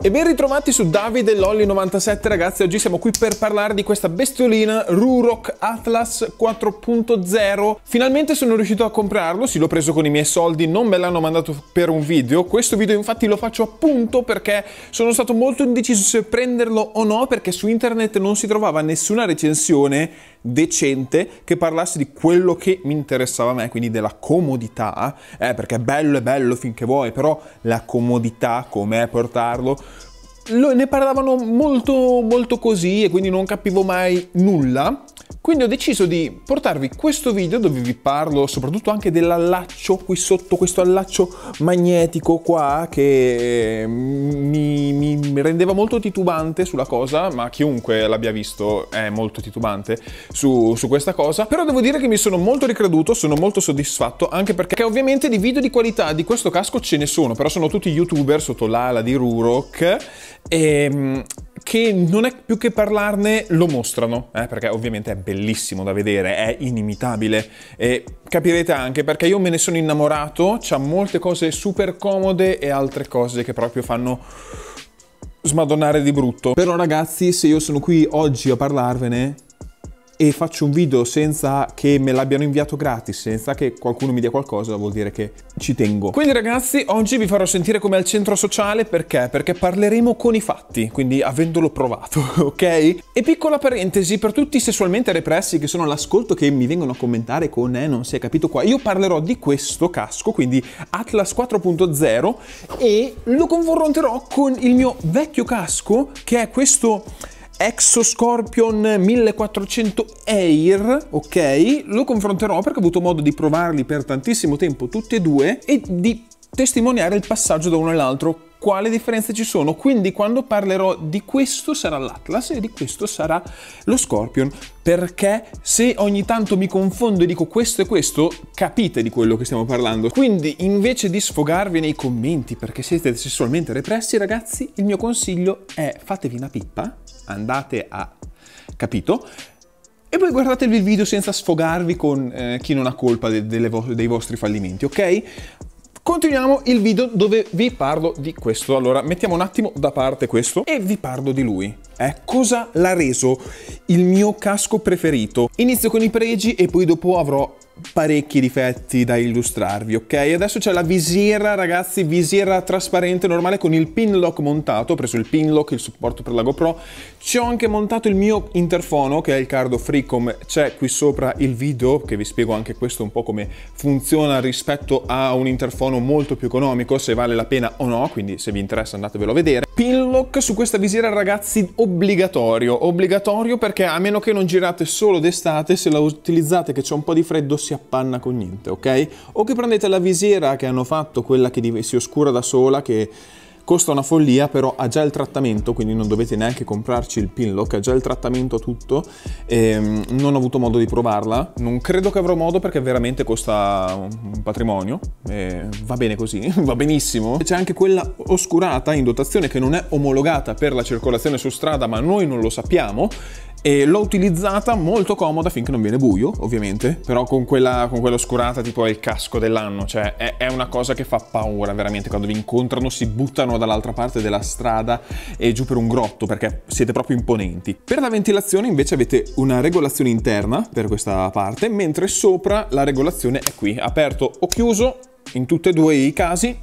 E ben ritrovati su Davide Lolli97 ragazzi, oggi siamo qui per parlare di questa bestiolina Rurok Atlas 4.0 Finalmente sono riuscito a comprarlo, sì l'ho preso con i miei soldi, non me l'hanno mandato per un video. Questo video infatti lo faccio appunto perché sono stato molto indeciso se prenderlo o no Perché su internet non si trovava nessuna recensione decente che parlasse di quello che mi interessava a me, quindi della comodità, eh, perché bello è bello finché vuoi, però la comodità, com'è portarlo, lo, ne parlavano molto molto così e quindi non capivo mai nulla quindi ho deciso di portarvi questo video dove vi parlo soprattutto anche dell'allaccio qui sotto, questo allaccio magnetico qua che mi, mi, rendeva molto titubante sulla cosa, ma chiunque l'abbia visto è molto titubante su, su questa cosa. Però devo dire che mi sono molto ricreduto, sono molto soddisfatto, anche perché ovviamente di video di qualità di questo casco ce ne sono, però sono tutti youtuber sotto l'ala di Rurok e che non è più che parlarne, lo mostrano, eh, perché ovviamente è bellissimo da vedere, è inimitabile e capirete anche perché io me ne sono innamorato, c'ha molte cose super comode e altre cose che proprio fanno smadonnare di brutto. Però ragazzi, se io sono qui oggi a parlarvene, e faccio un video senza che me l'abbiano inviato gratis, senza che qualcuno mi dia qualcosa, vuol dire che ci tengo. Quindi ragazzi, oggi vi farò sentire come al centro sociale, perché? Perché parleremo con i fatti, quindi avendolo provato, ok? E piccola parentesi, per tutti i sessualmente repressi che sono all'ascolto che mi vengono a commentare con eh, non si è capito qua, io parlerò di questo casco, quindi Atlas 4.0 e lo confronterò con il mio vecchio casco, che è questo Exo Scorpion 1400 Air, ok? Lo confronterò perché ho avuto modo di provarli per tantissimo tempo tutti e due e di testimoniare il passaggio da uno all'altro quale differenze ci sono. Quindi quando parlerò di questo sarà l'Atlas e di questo sarà lo Scorpion. Perché se ogni tanto mi confondo e dico questo e questo, capite di quello che stiamo parlando. Quindi invece di sfogarvi nei commenti perché siete sessualmente repressi, ragazzi, il mio consiglio è fatevi una pippa, andate a... capito? E poi guardatevi il video senza sfogarvi con eh, chi non ha colpa de- vo- dei vostri fallimenti, ok? Continuiamo il video dove vi parlo di questo. Allora, mettiamo un attimo da parte questo e vi parlo di lui. Eh, cosa l'ha reso il mio casco preferito? Inizio con i pregi e poi dopo avrò parecchi difetti da illustrarvi, ok? Adesso c'è la visiera, ragazzi, visiera trasparente normale con il pin lock montato, ho preso il pin lock, il supporto per la GoPro, ci ho anche montato il mio interfono che è il Cardo Freecom, c'è qui sopra il video che vi spiego anche questo un po' come funziona rispetto a un interfono molto più economico, se vale la pena o no, quindi se vi interessa andatevelo a vedere. Pin lock su questa visiera, ragazzi, obbligatorio, obbligatorio perché a meno che non girate solo d'estate, se la utilizzate che c'è un po' di freddo si appanna con niente, ok? O che prendete la visiera che hanno fatto, quella che si oscura da sola, che costa una follia, però ha già il trattamento, quindi non dovete neanche comprarci il pinlock, ha già il trattamento tutto. Ehm, non ho avuto modo di provarla, non credo che avrò modo perché veramente costa un patrimonio. E va bene così, va benissimo. C'è anche quella oscurata in dotazione che non è omologata per la circolazione su strada, ma noi non lo sappiamo e l'ho utilizzata molto comoda finché non viene buio, ovviamente, però con quella, con quella oscurata tipo è il casco dell'anno, cioè è, è, una cosa che fa paura veramente, quando vi incontrano si buttano dall'altra parte della strada e giù per un grotto perché siete proprio imponenti. Per la ventilazione invece avete una regolazione interna per questa parte, mentre sopra la regolazione è qui, aperto o chiuso in tutti e due i casi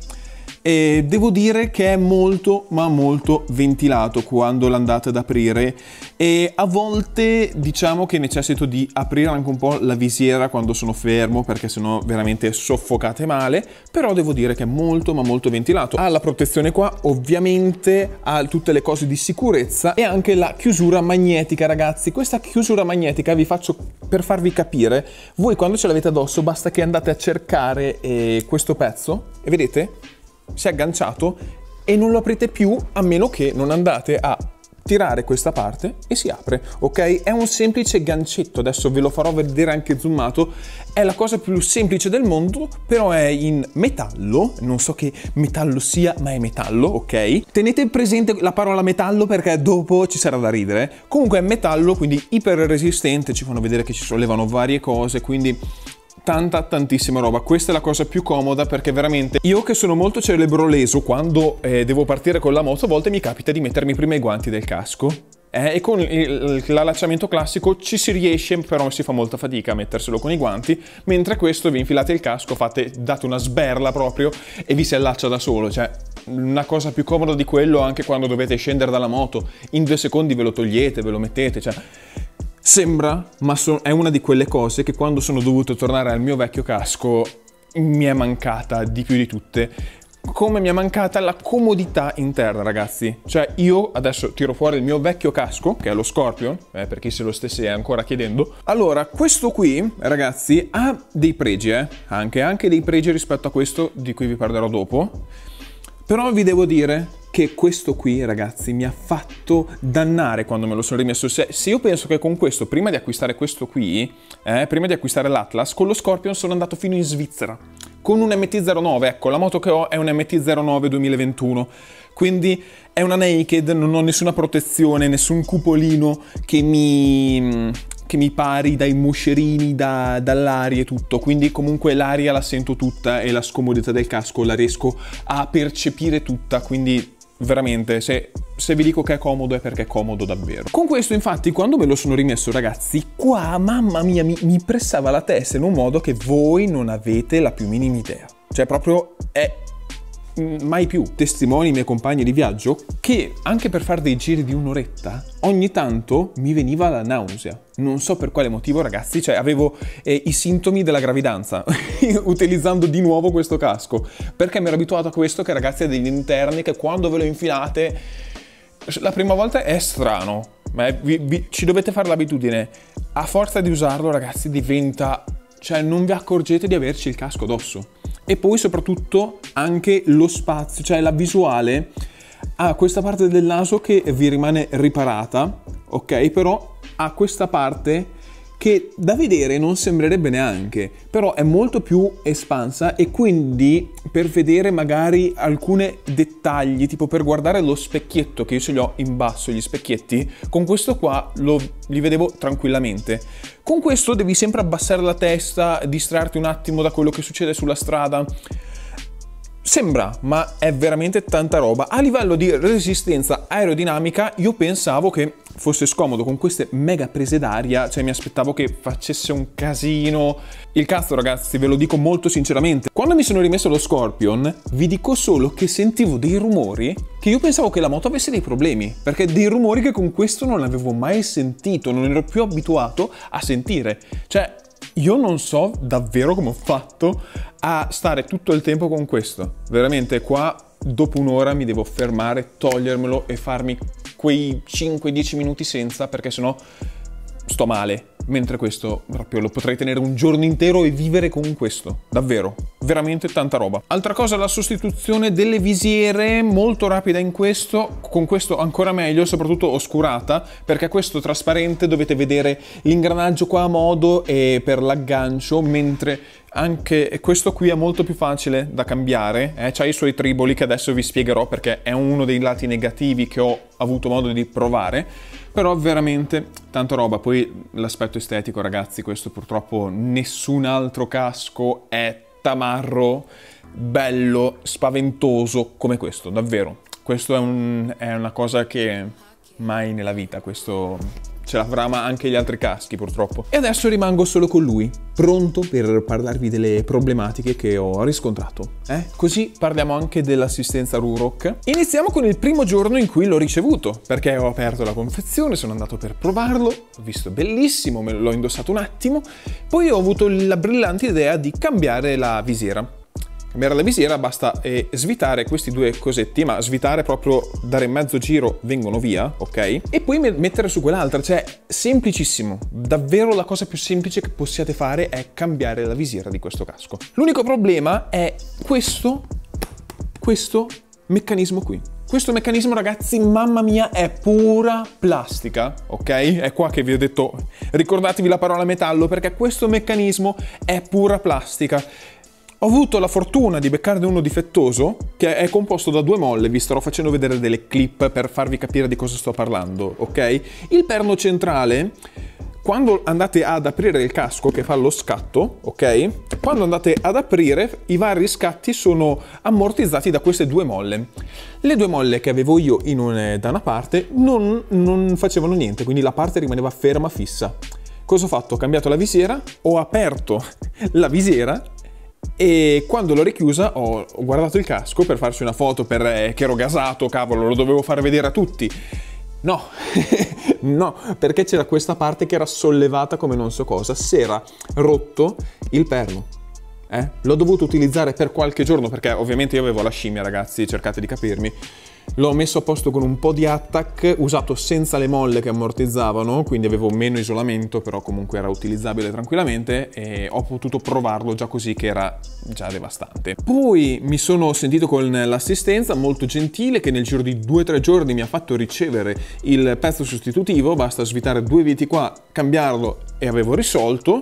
e devo dire che è molto ma molto ventilato quando l'andate ad aprire. E a volte diciamo che necessito di aprire anche un po' la visiera quando sono fermo perché sennò veramente soffocate male. Però devo dire che è molto ma molto ventilato. Ha la protezione qua ovviamente ha tutte le cose di sicurezza e anche la chiusura magnetica ragazzi. Questa chiusura magnetica vi faccio per farvi capire voi quando ce l'avete addosso basta che andate a cercare eh, questo pezzo e vedete si è agganciato e non lo aprite più a meno che non andate a tirare questa parte e si apre, ok? È un semplice gancetto, adesso ve lo farò vedere anche zoomato, è la cosa più semplice del mondo, però è in metallo, non so che metallo sia, ma è metallo, ok? Tenete presente la parola metallo perché dopo ci sarà da ridere. Comunque è metallo, quindi iper resistente, ci fanno vedere che ci sollevano varie cose, quindi tanta tantissima roba. Questa è la cosa più comoda perché veramente io che sono molto cerebroleso quando eh, devo partire con la moto, a volte mi capita di mettermi prima i guanti del casco. Eh, e con l'allacciamento classico ci si riesce, però si fa molta fatica a metterselo con i guanti, mentre questo vi infilate il casco, fate, date una sberla proprio e vi si allaccia da solo. Cioè, una cosa più comoda di quello anche quando dovete scendere dalla moto. In due secondi ve lo togliete, ve lo mettete. Cioè, Sembra, ma so- è una di quelle cose che quando sono dovuto tornare al mio vecchio casco mi è mancata di più di tutte. Come mi è mancata la comodità interna, ragazzi. Cioè, io adesso tiro fuori il mio vecchio casco, che è lo Scorpion, eh, per chi se lo stesse ancora chiedendo. Allora, questo qui, ragazzi, ha dei pregi, eh? Anche, anche dei pregi rispetto a questo di cui vi parlerò dopo. Però vi devo dire che questo qui, ragazzi, mi ha fatto dannare quando me lo sono rimesso. Se, se io penso che con questo, prima di acquistare questo qui, eh, prima di acquistare l'Atlas, con lo Scorpion sono andato fino in Svizzera. Con un MT-09, ecco, la moto che ho è un MT-09 2021. Quindi è una naked, non ho nessuna protezione, nessun cupolino che mi, che mi pari dai moscerini, da, dall'aria e tutto, quindi comunque l'aria la sento tutta e la scomodità del casco la riesco a percepire tutta, quindi veramente, se, se, vi dico che è comodo è perché è comodo davvero. Con questo, infatti, quando me lo sono rimesso, ragazzi, qua, mamma mia, mi, mi pressava la testa in un modo che voi non avete la più minima idea. Cioè, proprio è mai più testimoni i miei compagni di viaggio che anche per fare dei giri di un'oretta ogni tanto mi veniva la nausea. Non so per quale motivo ragazzi, cioè avevo eh, i sintomi della gravidanza utilizzando di nuovo questo casco perché mi ero abituato a questo che ragazzi ha degli interni che quando ve lo infilate la prima volta è strano, ma vi, vi, ci dovete fare l'abitudine. A forza di usarlo ragazzi diventa... cioè non vi accorgete di averci il casco addosso e poi soprattutto anche lo spazio, cioè la visuale ha questa parte del naso che vi rimane riparata, ok? Però ha questa parte che da vedere non sembrerebbe neanche, però è molto più espansa e quindi per vedere magari alcuni dettagli, tipo per guardare lo specchietto, che io ce li ho in basso gli specchietti, con questo qua lo, li vedevo tranquillamente. Con questo devi sempre abbassare la testa, distrarti un attimo da quello che succede sulla strada. Sembra, ma è veramente tanta roba. A livello di resistenza aerodinamica, io pensavo che fosse scomodo con queste mega prese d'aria, cioè mi aspettavo che facesse un casino. Il cazzo, ragazzi, ve lo dico molto sinceramente. Quando mi sono rimesso lo Scorpion, vi dico solo che sentivo dei rumori che io pensavo che la moto avesse dei problemi, perché dei rumori che con questo non avevo mai sentito, non ero più abituato a sentire. Cioè, io non so davvero come ho fatto a stare tutto il tempo con questo. Veramente qua dopo un'ora mi devo fermare, togliermelo e farmi quei 5-10 minuti senza perché sennò sto male. Mentre questo proprio lo potrei tenere un giorno intero e vivere con questo. Davvero, veramente tanta roba. Altra cosa, la sostituzione delle visiere, molto rapida in questo, con questo ancora meglio, soprattutto oscurata, perché questo trasparente dovete vedere l'ingranaggio qua a modo e per l'aggancio, mentre anche questo qui è molto più facile da cambiare, eh? ha i suoi triboli che adesso vi spiegherò perché è uno dei lati negativi che ho avuto modo di provare, però veramente tanta roba. Poi l'aspetto estetico ragazzi, questo purtroppo nessun altro casco è tamarro, bello, spaventoso come questo, davvero. Questo è, un, è una cosa che mai nella vita, questo ce l'avrà ma anche gli altri caschi purtroppo. E adesso rimango solo con lui, pronto per parlarvi delle problematiche che ho riscontrato. Eh? Così parliamo anche dell'assistenza Rurok. Iniziamo con il primo giorno in cui l'ho ricevuto, perché ho aperto la confezione, sono andato per provarlo, ho visto bellissimo, me l'ho indossato un attimo, poi ho avuto la brillante idea di cambiare la visiera cambiare la visiera basta eh, svitare questi due cosetti, ma svitare proprio dare mezzo giro vengono via, ok? E poi mettere su quell'altra, cioè semplicissimo, davvero la cosa più semplice che possiate fare è cambiare la visiera di questo casco. L'unico problema è questo, questo meccanismo qui. Questo meccanismo, ragazzi, mamma mia, è pura plastica, ok? È qua che vi ho detto, ricordatevi la parola metallo, perché questo meccanismo è pura plastica. Ho avuto la fortuna di beccarne uno difettoso che è composto da due molle, vi starò facendo vedere delle clip per farvi capire di cosa sto parlando, ok? Il perno centrale quando andate ad aprire il casco che fa lo scatto, ok? Quando andate ad aprire i vari scatti sono ammortizzati da queste due molle. Le due molle che avevo io un, da una parte non, non facevano niente, quindi la parte rimaneva ferma fissa. Cosa ho fatto? Ho cambiato la visiera, ho aperto la visiera e quando l'ho richiusa ho, guardato il casco per farci una foto per, eh, che ero gasato, cavolo, lo dovevo far vedere a tutti. No, no, perché c'era questa parte che era sollevata come non so cosa, si era rotto il perno. Eh? L'ho dovuto utilizzare per qualche giorno perché ovviamente io avevo la scimmia ragazzi, cercate di capirmi. L'ho messo a posto con un po' di attack, usato senza le molle che ammortizzavano, quindi avevo meno isolamento, però comunque era utilizzabile tranquillamente e ho potuto provarlo già così che era già devastante. Poi mi sono sentito con l'assistenza molto gentile che nel giro di 2-3 giorni mi ha fatto ricevere il pezzo sostitutivo, basta svitare due viti qua, cambiarlo e avevo risolto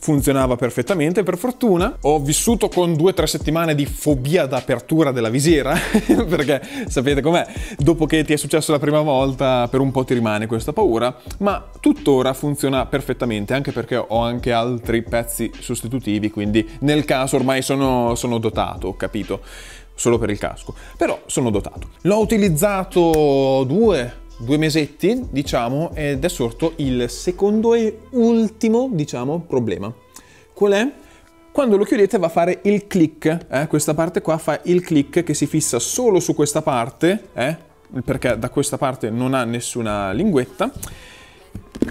funzionava perfettamente per fortuna. Ho vissuto con due o tre settimane di fobia d'apertura della visiera, perché sapete com'è, dopo che ti è successo la prima volta per un po' ti rimane questa paura, ma tuttora funziona perfettamente, anche perché ho anche altri pezzi sostitutivi, quindi nel caso ormai sono, sono dotato, capito? Solo per il casco, però sono dotato. L'ho utilizzato due, due mesetti, diciamo, ed è sorto il secondo e ultimo, diciamo, problema. Qual è? Quando lo chiudete va a fare il click, eh? questa parte qua fa il click che si fissa solo su questa parte, eh? perché da questa parte non ha nessuna linguetta,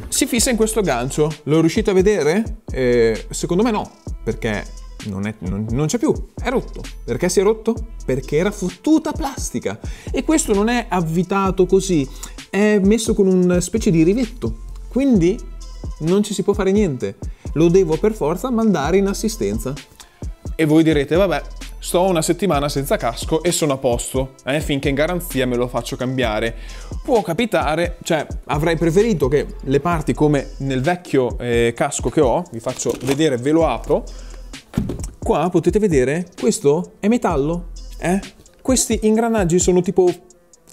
si fissa in questo gancio. Lo riuscite a vedere? Eh, secondo me no, perché non, è, non, non, c'è più, è rotto. Perché si è rotto? Perché era fottuta plastica. E questo non è avvitato così, è messo con una specie di rivetto. Quindi non ci si può fare niente. Lo devo per forza mandare in assistenza. E voi direte, vabbè, sto una settimana senza casco e sono a posto, eh, finché in garanzia me lo faccio cambiare. Può capitare, cioè avrei preferito che le parti come nel vecchio eh, casco che ho, vi faccio vedere, ve lo apro, Qua potete vedere, questo è metallo, eh? Questi ingranaggi sono tipo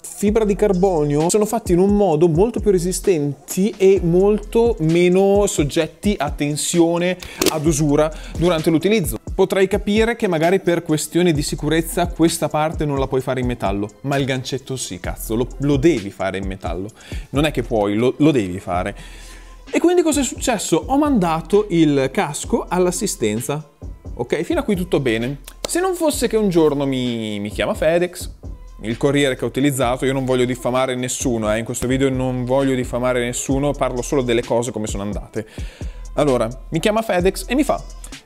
fibra di carbonio sono fatti in un modo molto più resistenti e molto meno soggetti a tensione, ad usura durante l'utilizzo. Potrei capire che magari per questioni di sicurezza questa parte non la puoi fare in metallo, ma il gancetto sì, cazzo, lo, lo devi fare in metallo. Non è che puoi, lo, lo devi fare. E quindi cosa è successo? Ho mandato il casco all'assistenza Ok, fino a qui tutto bene. Se non fosse che un giorno mi, mi chiama FedEx, il corriere che ho utilizzato, io non voglio diffamare nessuno, eh, in questo video non voglio diffamare nessuno, parlo solo delle cose come sono andate. Allora, mi chiama FedEx e mi fa,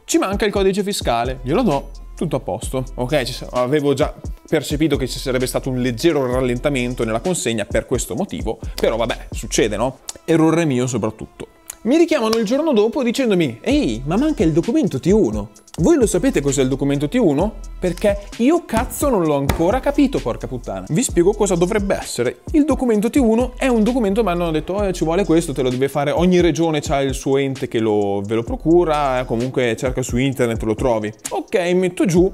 ci manca il codice fiscale, glielo do, tutto a posto. Ok, avevo già percepito che ci sarebbe stato un leggero rallentamento nella consegna per questo motivo, però vabbè, succede, no? Errore mio soprattutto. Mi richiamano il giorno dopo dicendomi, ehi, ma manca il documento T1. Voi lo sapete cos'è il documento T1? Perché io cazzo non l'ho ancora capito, porca puttana. Vi spiego cosa dovrebbe essere. Il documento T1 è un documento, mi hanno detto, oh, ci vuole questo, te lo deve fare, ogni regione ha il suo ente che lo, ve lo procura, comunque cerca su internet, lo trovi. Ok, metto giù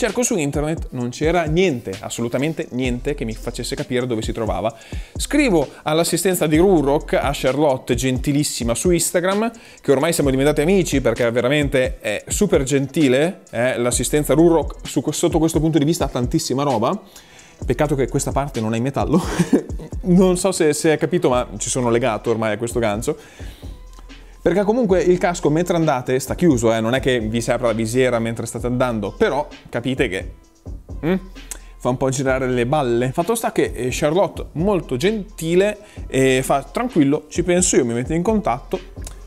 Cerco su internet, non c'era niente, assolutamente niente che mi facesse capire dove si trovava. Scrivo all'assistenza di Rurok, a Charlotte, gentilissima su Instagram, che ormai siamo diventati amici perché veramente è super gentile. Eh? L'assistenza Rurok su, sotto questo punto di vista ha tantissima roba. Peccato che questa parte non è in metallo. non so se, se hai capito, ma ci sono legato ormai a questo gancio. Perché comunque il casco mentre andate sta chiuso, eh? non è che vi si apre la visiera mentre state andando, però capite che mm, fa un po' girare le balle. Fatto sta che eh, Charlotte, molto gentile, e fa tranquillo, ci penso io, mi metto in contatto,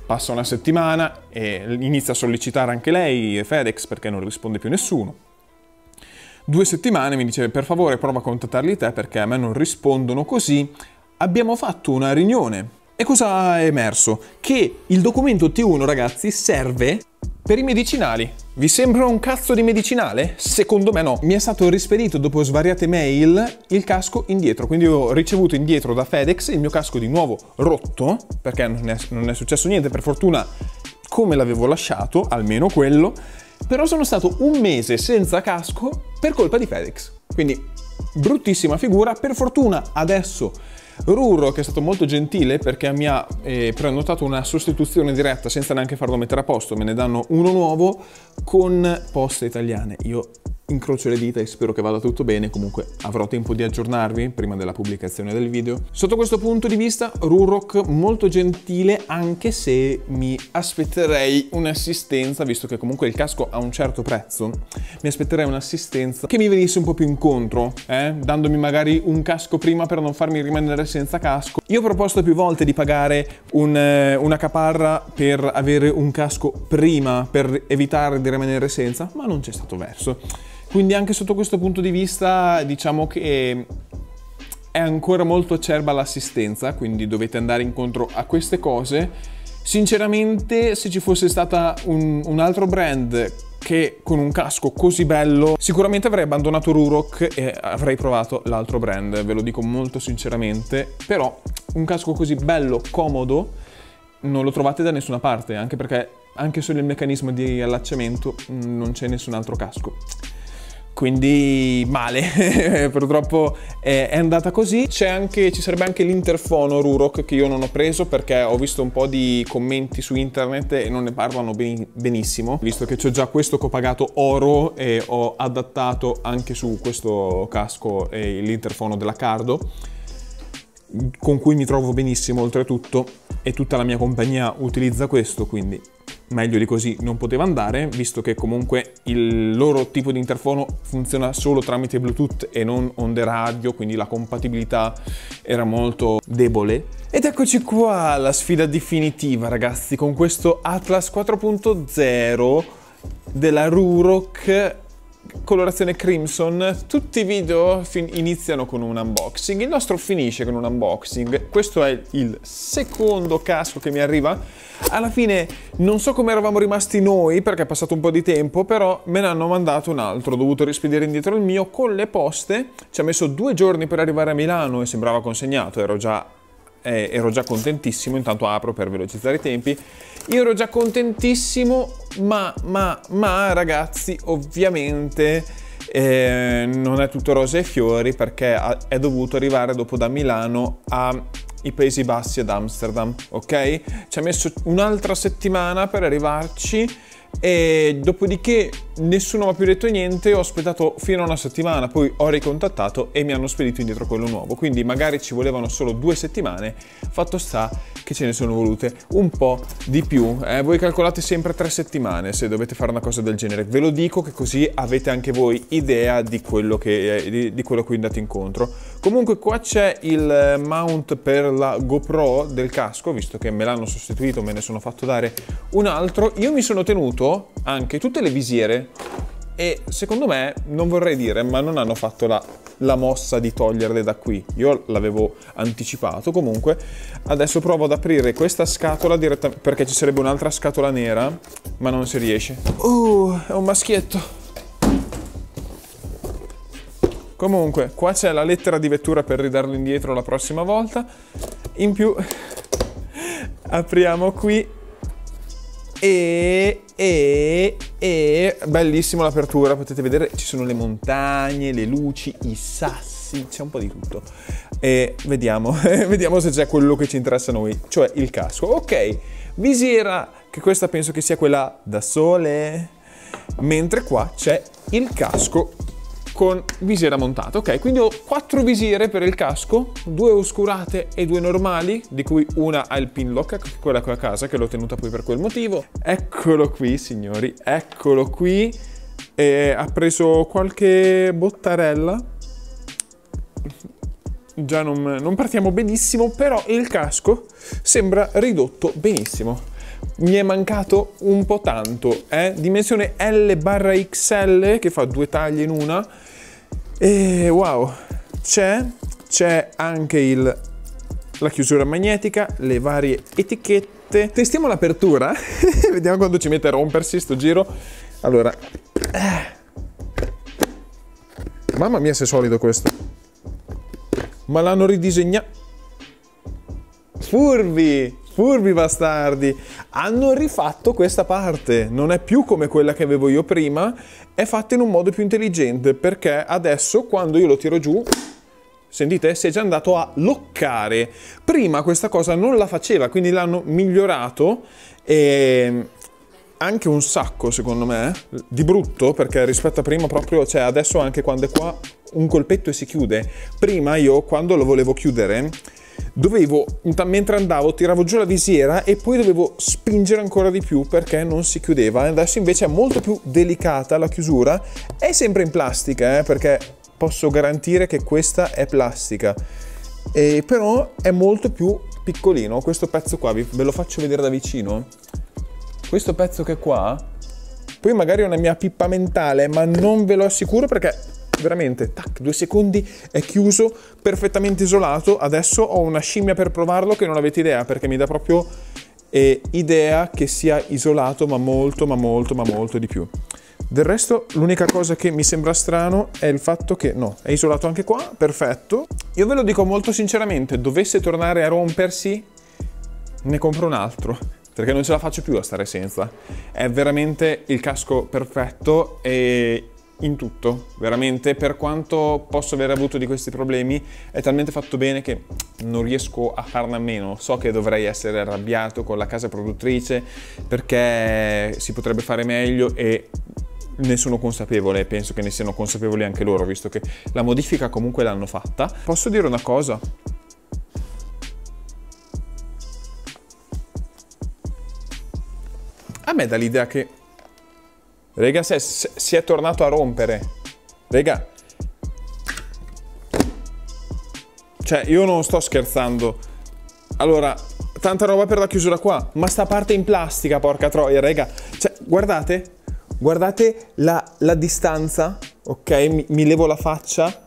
passa una settimana e inizia a sollecitare anche lei FedEx perché non risponde più nessuno. Due settimane mi dice per favore prova a contattarli te perché a me non rispondono così. Abbiamo fatto una riunione e cosa è emerso? Che il documento T1, ragazzi, serve per i medicinali. Vi sembra un cazzo di medicinale? Secondo me no. Mi è stato rispedito dopo svariate mail il casco indietro, quindi ho ricevuto indietro da FedEx il mio casco di nuovo rotto, perché non è, non è successo niente, per fortuna come l'avevo lasciato, almeno quello, però sono stato un mese senza casco per colpa di FedEx. Quindi bruttissima figura. Per fortuna adesso Ruro che è stato molto gentile perché mi ha eh, prenotato una sostituzione diretta senza neanche farlo mettere a posto, me ne danno uno nuovo con poste italiane. Io incrocio le dita e spero che vada tutto bene, comunque avrò tempo di aggiornarvi prima della pubblicazione del video. Sotto questo punto di vista Rurok molto gentile anche se mi aspetterei un'assistenza, visto che comunque il casco ha un certo prezzo, mi aspetterei un'assistenza che mi venisse un po' più incontro, eh? dandomi magari un casco prima per non farmi rimanere senza casco. Io ho proposto più volte di pagare un, eh, una caparra per avere un casco prima, per evitare di rimanere senza, ma non c'è stato verso. Quindi anche sotto questo punto di vista diciamo che è ancora molto acerba l'assistenza, quindi dovete andare incontro a queste cose. Sinceramente, se ci fosse stata un, un altro brand che con un casco così bello sicuramente avrei abbandonato Rurok e avrei provato l'altro brand, ve lo dico molto sinceramente, però un casco così bello, comodo, non lo trovate da nessuna parte, anche perché anche solo il meccanismo di allacciamento mm, non c'è nessun altro casco quindi male, purtroppo è, andata così. Anche, ci sarebbe anche l'interfono Rurok che io non ho preso perché ho visto un po' di commenti su internet e non ne parlano benissimo, visto che ho già questo che ho pagato oro e ho adattato anche su questo casco l'interfono della Cardo con cui mi trovo benissimo oltretutto e tutta la mia compagnia utilizza questo quindi meglio di così non poteva andare, visto che comunque il loro tipo di interfono funziona solo tramite Bluetooth e non onde radio, quindi la compatibilità era molto debole. Ed eccoci qua, la sfida definitiva ragazzi, con questo Atlas 4.0 della Rurok colorazione crimson, tutti i video iniziano con un unboxing, il nostro finisce con un unboxing, questo è il secondo casco che mi arriva, alla fine non so come eravamo rimasti noi perché è passato un po' di tempo, però me ne hanno mandato un altro, ho dovuto rispedire indietro il mio con le poste, ci ha messo due giorni per arrivare a Milano e sembrava consegnato, ero già eh, ero già contentissimo, intanto apro per velocizzare i tempi, io ero già contentissimo, ma, ma, ma ragazzi, ovviamente eh, non è tutto rose e fiori perché è dovuto arrivare dopo da Milano ai Paesi Bassi ad Amsterdam, ok? Ci ha messo un'altra settimana per arrivarci e dopodiché nessuno mi ha più detto niente, ho aspettato fino a una settimana, poi ho ricontattato e mi hanno spedito indietro quello nuovo, quindi magari ci volevano solo due settimane, fatto sta che ce ne sono volute un po' di più, eh? voi calcolate sempre tre settimane se dovete fare una cosa del genere, ve lo dico che così avete anche voi idea di quello che, eh, di, di quello cui andate incontro. Comunque qua c'è il mount per la GoPro del casco, visto che me l'hanno sostituito, me ne sono fatto dare un altro, io mi sono tenuto tenuto anche tutte le visiere e secondo me, non vorrei dire, ma non hanno fatto la, la mossa di toglierle da qui. Io l'avevo anticipato comunque. Adesso provo ad aprire questa scatola direttamente perché ci sarebbe un'altra scatola nera, ma non si riesce. Uh, è un maschietto. Comunque, qua c'è la lettera di vettura per ridarlo indietro la prossima volta. In più, apriamo qui e, e, e bellissima l'apertura, potete vedere ci sono le montagne, le luci, i sassi, c'è un po' di tutto. E vediamo, vediamo se c'è quello che ci interessa a noi, cioè il casco. Ok, visiera, che questa penso che sia quella da sole, mentre qua c'è il casco con visiera montata. Ok, quindi ho quattro visiere per il casco, due oscurate e due normali, di cui una ha il pin lock, quella qui a casa che l'ho tenuta poi per quel motivo. Eccolo qui, signori, eccolo qui. E ha preso qualche bottarella. Già non, non partiamo benissimo, però il casco sembra ridotto benissimo mi è mancato un po' tanto, eh? dimensione L barra XL che fa due taglie in una e wow, c'è, c'è anche il, la chiusura magnetica, le varie etichette. Testiamo l'apertura, vediamo quando ci mette a rompersi sto giro. Allora, mamma mia se è solido questo. Ma l'hanno ridisegnato. Furbi, Furbi bastardi! Hanno rifatto questa parte, non è più come quella che avevo io prima, è fatta in un modo più intelligente perché adesso quando io lo tiro giù, sentite, si è già andato a loccare. Prima questa cosa non la faceva, quindi l'hanno migliorato e anche un sacco secondo me, di brutto perché rispetto a prima proprio, cioè adesso anche quando è qua un colpetto e si chiude. Prima io quando lo volevo chiudere dovevo, mentre andavo, tiravo giù la visiera e poi dovevo spingere ancora di più perché non si chiudeva. Adesso invece è molto più delicata la chiusura, è sempre in plastica eh, perché posso garantire che questa è plastica, e però è molto più piccolino. Questo pezzo qua, ve lo faccio vedere da vicino. Questo pezzo che qua, poi magari è una mia pippa mentale, ma non ve lo assicuro perché veramente, tac, due secondi, è chiuso, perfettamente isolato. Adesso ho una scimmia per provarlo che non avete idea, perché mi dà proprio eh, idea che sia isolato, ma molto, ma molto, ma molto di più. Del resto, l'unica cosa che mi sembra strano è il fatto che, no, è isolato anche qua, perfetto. Io ve lo dico molto sinceramente, dovesse tornare a rompersi, ne compro un altro perché non ce la faccio più a stare senza. È veramente il casco perfetto e in tutto, veramente, per quanto posso aver avuto di questi problemi, è talmente fatto bene che non riesco a farne a meno. So che dovrei essere arrabbiato con la casa produttrice perché si potrebbe fare meglio e ne sono consapevole, penso che ne siano consapevoli anche loro, visto che la modifica comunque l'hanno fatta. Posso dire una cosa? A me dà l'idea che Rega, se, se, si è tornato a rompere. Rega. Cioè, io non sto scherzando. Allora, tanta roba per la chiusura qua. Ma sta parte in plastica, porca troia, rega. Cioè, guardate. Guardate la, la distanza. Ok, mi, mi, levo la faccia.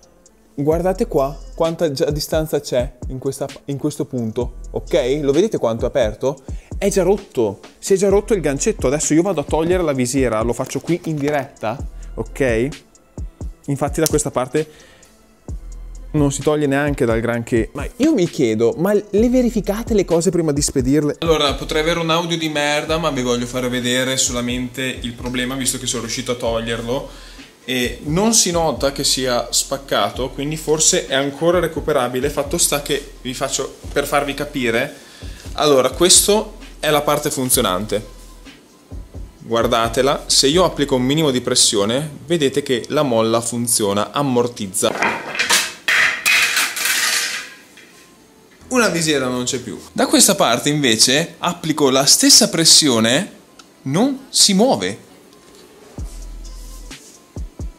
Guardate qua quanta distanza c'è in, in questo punto. Ok? Lo vedete quanto è aperto? è già rotto, si è già rotto il gancetto, adesso io vado a togliere la visiera, lo faccio qui in diretta, ok? Infatti da questa parte non si toglie neanche dal granché. Ma io mi chiedo, ma le verificate le cose prima di spedirle? Allora, potrei avere un audio di merda, ma vi voglio fare vedere solamente il problema, visto che sono riuscito a toglierlo. E non si nota che sia spaccato, quindi forse è ancora recuperabile. Fatto sta che vi faccio per farvi capire. Allora, questo è la parte funzionante. Guardatela, se io applico un minimo di pressione, vedete che la molla funziona, ammortizza. Una visiera non c'è più. Da questa parte invece applico la stessa pressione, non si muove.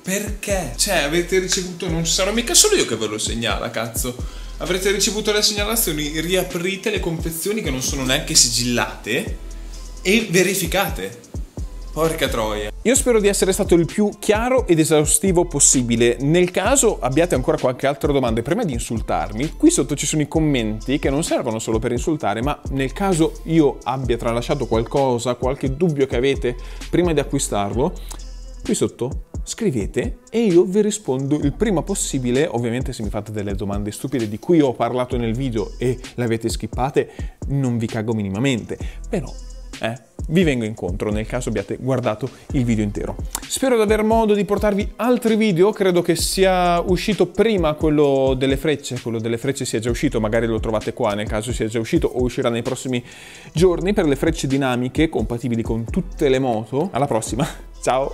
Perché? Cioè, avete ricevuto, non sarò mica solo io che ve lo segnala, cazzo avrete ricevuto le segnalazioni, riaprite le confezioni che non sono neanche sigillate e verificate. Porca troia. Io spero di essere stato il più chiaro ed esaustivo possibile. Nel caso abbiate ancora qualche altra domanda, prima di insultarmi, qui sotto ci sono i commenti che non servono solo per insultare, ma nel caso io abbia tralasciato qualcosa, qualche dubbio che avete prima di acquistarlo, qui sotto scrivete e io vi rispondo il prima possibile. Ovviamente se mi fate delle domande stupide di cui ho parlato nel video e le avete skippate, non vi cago minimamente. Però, eh, vi vengo incontro nel caso abbiate guardato il video intero. Spero di aver modo di portarvi altri video, credo che sia uscito prima quello delle frecce, quello delle frecce sia già uscito, magari lo trovate qua nel caso sia già uscito o uscirà nei prossimi giorni per le frecce dinamiche compatibili con tutte le moto. Alla prossima, ciao!